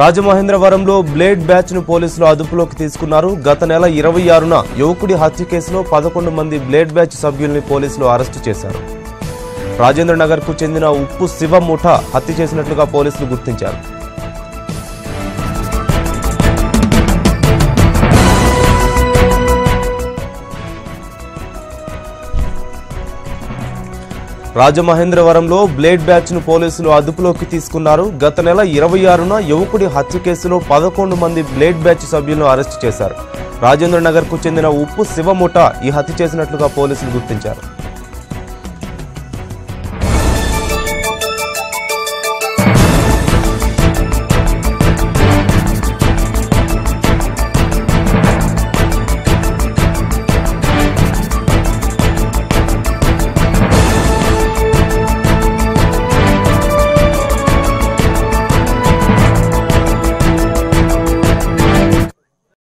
రాజమహేంద్రవరంలో బ్లేడ్ బ్యాచ్ను పోలీసులు అదుపులోకి తీసుకున్నారు. గత నెల ఇరవై ఆరున యువకుడి హత్య కేసులో పదకొండు మంది బ్లేడ్ బ్యాచ్ సభ్యుల్ని పోలీసులు అరెస్టు చేశారు. రాజేంద్రనగర్కు కు చెందిన ఉప్పు శివ ముఠా హత్య చేసినట్లుగా పోలీసులు గుర్తించారు. రాజమహేంద్రవరంలో బ్లేడ్ బ్యాచ్ను పోలీసులు అదుపులోకి తీసుకున్నారు. గత నెల ఇరవై ఆరున యువకుడి హత్య కేసులో పదకొండు మంది బ్లేడ్ బ్యాచ్ సభ్యులను అరెస్టు చేశారు. రాజేంద్రనగర్కు కు చెందిన ఉప్పు శివముఠ ఈ హత్య చేసినట్లుగా పోలీసులు గుర్తించారు.